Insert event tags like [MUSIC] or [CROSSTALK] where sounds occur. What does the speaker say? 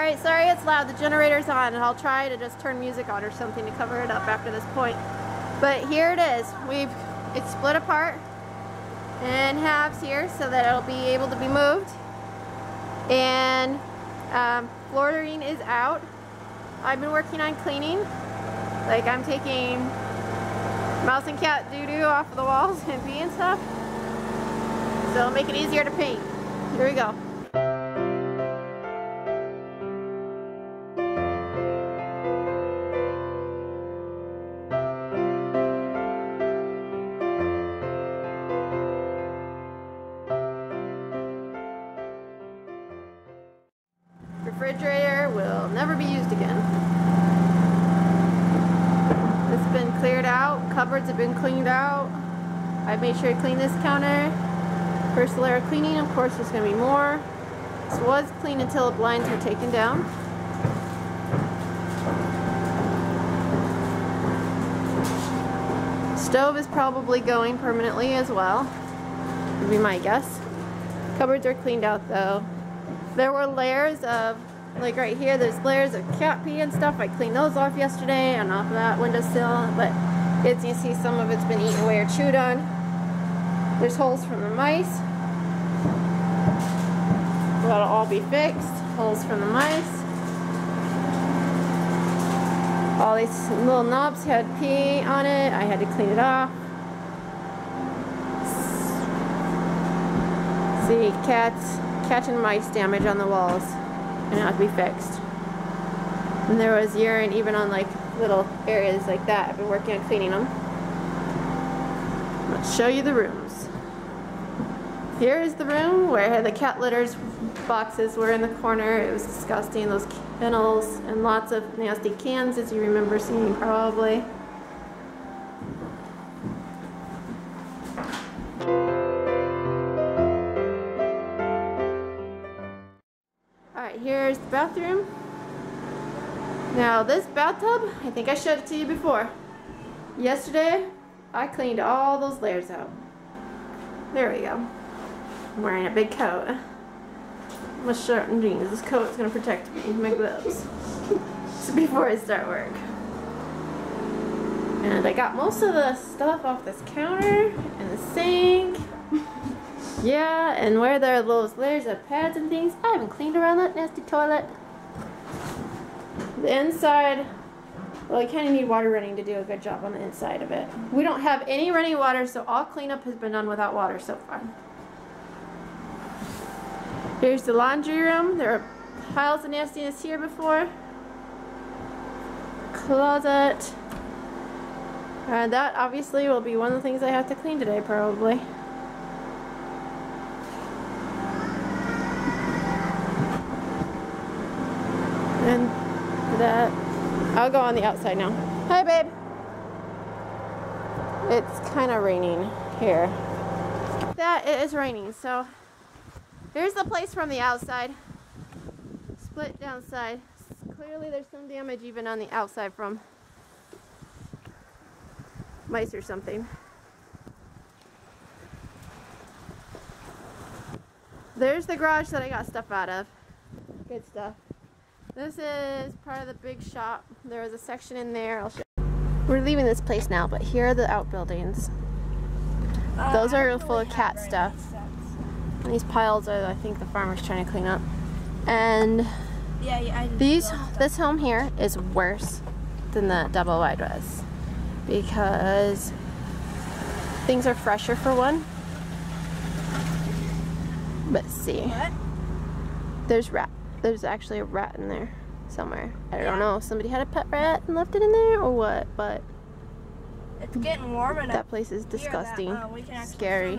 Alright, sorry it's loud. The generator's on and I'll try to just turn music on or something to cover it up after this point. But here it is. We've it's split apart in halves here so that it'll be able to be moved. And um, flooring is out. I've been working on cleaning. Like I'm taking mouse and cat doo-doo off of the walls [LAUGHS] and pee and stuff. So it'll make it easier to paint. Here we go. Refrigerator will never be used again. It's been cleared out. Cupboards have been cleaned out. I made sure to clean this counter. First layer of cleaning, of course there's going to be more. This was clean until the blinds were taken down. Stove is probably going permanently as well, would be my guess. Cupboards are cleaned out though. There were layers of, like right here, there's layers of cat pee and stuff. I cleaned those off yesterday and off of that windowsill, but as you see, some of it's been eaten away or chewed on. There's holes from the mice. That'll all be fixed. Holes from the mice. All these little knobs had pee on it. I had to clean it off. See, cats, cat and mice damage on the walls and it had to be fixed. And there was urine even on like little areas like that. I've been working on cleaning them. Let's show you the rooms. Here is the room where the cat litters boxes were in the corner. It was disgusting. Those kennels and lots of nasty cans as you remember seeing probably. Bathroom. Now this bathtub, I think I showed it to you before. Yesterday, I cleaned all those layers out. There we go. I'm wearing a big coat. My shirt and jeans. This coat's gonna protect me, my gloves. so before I start work. And I got most of the stuff off this counter and the sink. Yeah, and where there are those layers of pads and things, I haven't cleaned around that nasty toilet. The inside, well, you kind of need water running to do a good job on the inside of it. We don't have any running water, so all cleanup has been done without water so far. Here's the laundry room. There are piles of nastiness here before. Closet. And that obviously will be one of the things I have to clean today probably. And that, I'll go on the outside now. Hi babe. It's kind of raining here. That, it is raining, so here's the place from the outside. Split downside. Clearly there's some damage even on the outside from mice or something. There's the garage that I got stuff out of. Good stuff. This is part of the big shop. There was a section in there. I'll show We're leaving this place now, but here are the outbuildings. Uh, Those are full of cat stuff. sets. These piles are, I think, the farmer's trying to clean up. And Yeah, yeah. These, this home here is worse than the double wide was because things are fresher for one. Let's see, What? there's rat. There's actually a rat in there somewhere. I don't know if somebody had a pet rat and left it in there or what, but It's getting warm and that place is hear that, disgusting, uh, we can actually scary.